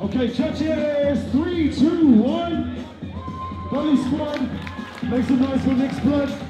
Okay, judges, three, two, one. Belly squad, make some noise for Nick's blood.